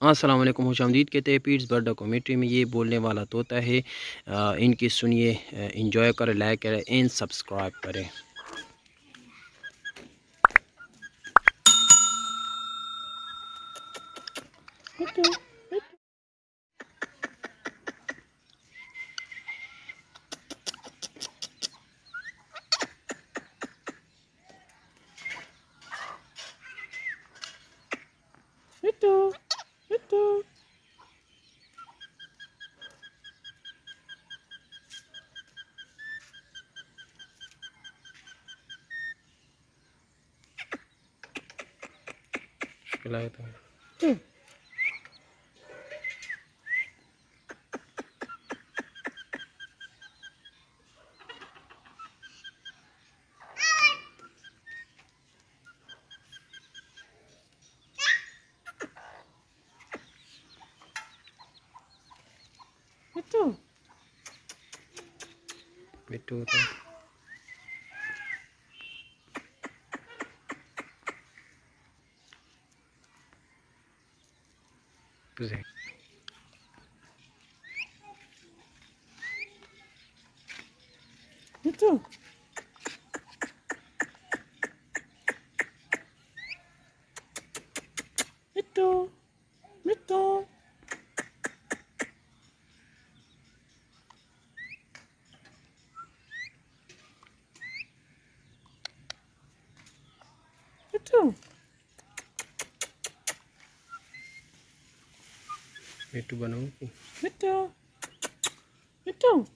अस्सलाम वालेकुम खुश कहते हैं पीट्स बर्ड डॉक्यूमेंट्री में ये बोलने वाला तोता है इनकी सुनिए इंजॉय करें लाइक करें एंड सब्सक्राइब करें। Itu, Sekolah itu. Tuh. Itu. Itu tuh. Pusing. Itu. Itu. Itu. Itu. Itu banang. Betul. Betul.